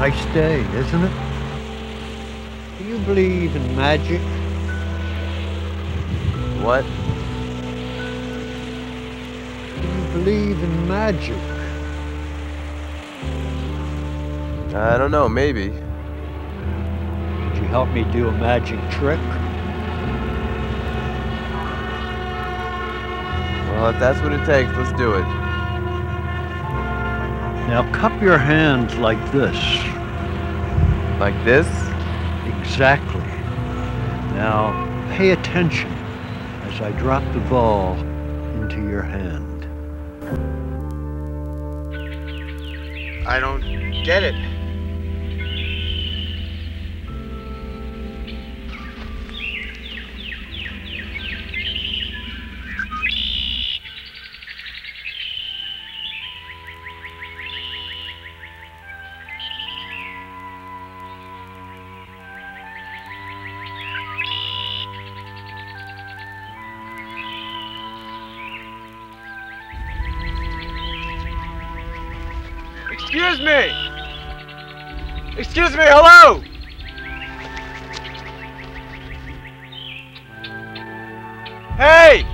Nice day, isn't it? Do you believe in magic? What? Do you believe in magic? I don't know, maybe. Could you help me do a magic trick? Well, if that's what it takes, let's do it. Now cup your hands like this. Like this? Exactly. Now pay attention as I drop the ball into your hand. I don't get it. Excuse me! Excuse me, hello! Hey!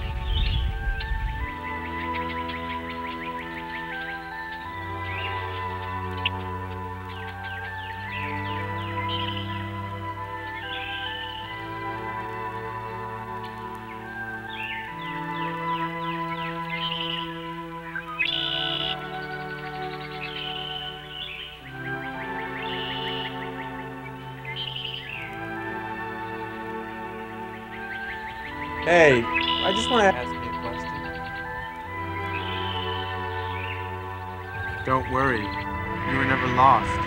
Hey, I just want to ask you a question. Don't worry, you were never lost.